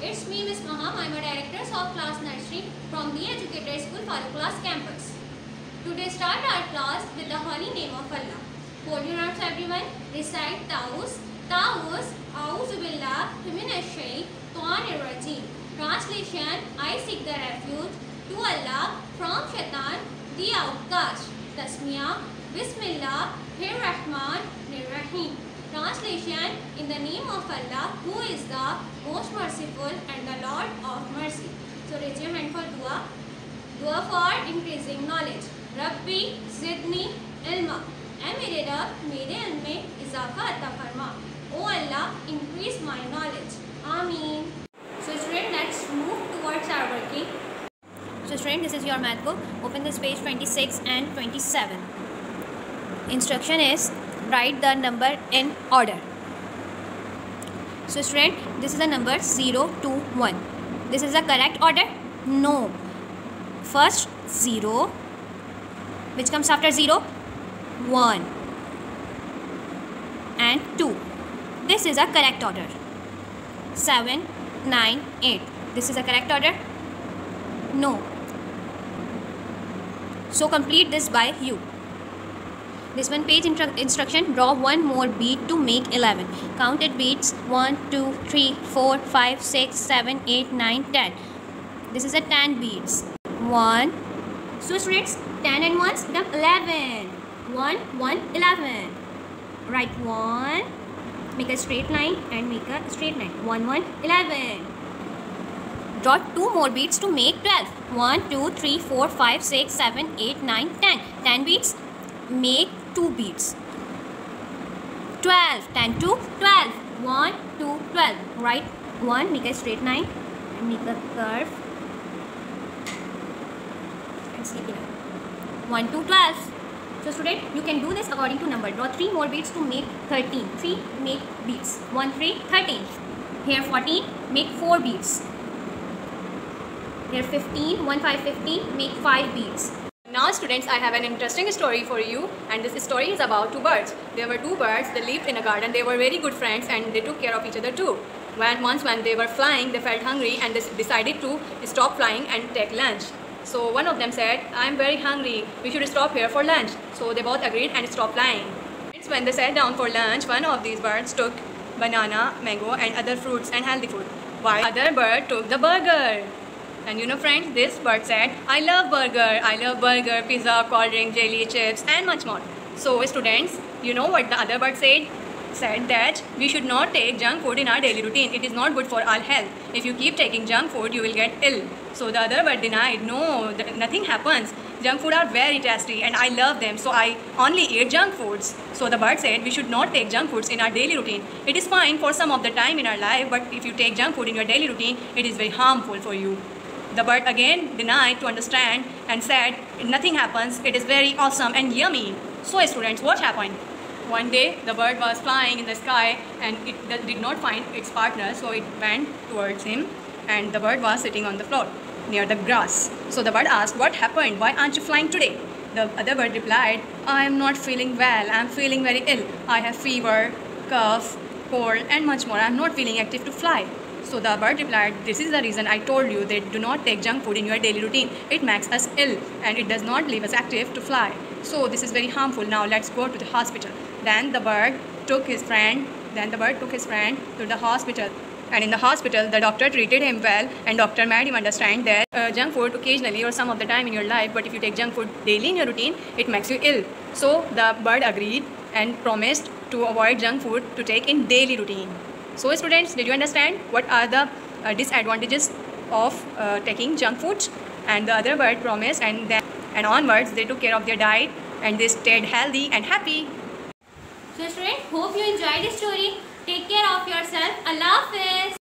It's me, Ms. Maham. I'm a directress of class nursery from the Educator School Faruklas campus. Today start our class with the holy name of Allah. Coordinates everyone, recite Taus, Taus, Auzubillah, Himinashay, Tuan Irajim. Translation, I seek the refuge to Allah from Shaitan, the outcast. Tasmiya, Bismillah, Hir Rahman, Nir Rahim. Translation In the name of Allah, who is the most merciful and the Lord of mercy. So resume and for dua. Dua for increasing knowledge. Rabbi Zidni Ilma. And mere Rab, mere ilm mein izafa ata farma. O Allah, increase my knowledge. Ameen. So student, let's move towards our working. So student, this is your math book. Open this page 26 and 27. Instruction is write the number in order. So student this is the number 0 to 1 this is the correct order? No. First 0 which comes after 0 1 and 2 this is a correct order. 7 9 8 this is a correct order? No. So complete this by you this one page instruction draw one more bead to make 11 counted beads 1 2 3 4 5 6 7 8 9 10 this is a 10 beads 1 so students 10 and 1 become 11 1 1 11 write 1 make a straight line and make a straight line. 1 1 11 draw two more beads to make 12 1 2 3 4 5 6 7 8 9 10 10 beads make two beads 12 10 to 12 1 2 12 write 1 make a straight line and make a curve and sleep it 1 to 12 so student, you can do this according to number. Draw 3 more beads to make 13. 3 make beads. 1, 3, 13. Here 14, make 4 beads. Here 15, 1, 5, 15, make 5 beads. Now students, I have an interesting story for you and this story is about two birds. There were two birds, they lived in a garden, they were very good friends and they took care of each other too. When once when they were flying, they felt hungry and they decided to stop flying and take lunch. So one of them said, I'm very hungry, we should stop here for lunch. So they both agreed and stopped flying. When they sat down for lunch, one of these birds took banana, mango and other fruits and healthy food. While other bird took the burger. And you know friends, this bird said, I love burger, I love burger, pizza, cold drink, jelly, chips and much more. So students, you know what the other bird said? said that we should not take junk food in our daily routine. It is not good for our health. If you keep taking junk food, you will get ill. So the other bird denied, no, nothing happens. Junk food are very tasty and I love them. So I only eat junk foods. So the bird said we should not take junk foods in our daily routine. It is fine for some of the time in our life, but if you take junk food in your daily routine, it is very harmful for you. The bird again denied to understand and said, nothing happens. It is very awesome and yummy. So students, what happened? One day, the bird was flying in the sky and it did not find its partner, so it went towards him and the bird was sitting on the floor near the grass. So the bird asked, what happened? Why aren't you flying today? The other bird replied, I am not feeling well. I am feeling very ill. I have fever, cough, cold and much more. I am not feeling active to fly. So the bird replied, this is the reason I told you that do not take junk food in your daily routine. It makes us ill and it does not leave us active to fly. So this is very harmful. Now let's go to the hospital. Then the bird took his friend, then the bird took his friend to the hospital. And in the hospital, the doctor treated him well and doctor made him understand that uh, junk food occasionally or some of the time in your life, but if you take junk food daily in your routine, it makes you ill. So the bird agreed and promised to avoid junk food to take in daily routine. So students, did you understand what are the uh, disadvantages of uh, taking junk food? And the other bird promised and then and onwards they took care of their diet and they stayed healthy and happy. So students, hope you enjoyed the story. Take care of yourself. Allah Hafiz.